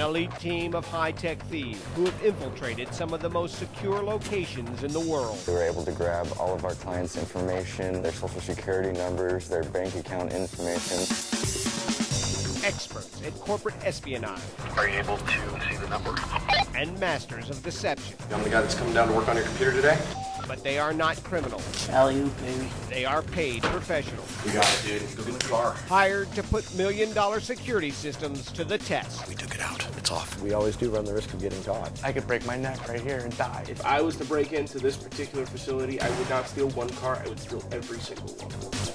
elite team of high-tech thieves who have infiltrated some of the most secure locations in the world. We were able to grab all of our clients' information, their social security numbers, their bank account information. Experts at corporate espionage Are you able to see the number? and masters of deception. I'm the guy that's coming down to work on your computer today. But they are not criminals. Alley-oop, baby. They are paid professionals, We got it, dude. Go get the car. hired to put million-dollar security systems to the test. We took it out. It's off. We always do run the risk of getting caught. I could break my neck right here and die. If I was to break into this particular facility, I would not steal one car, I would steal every single one.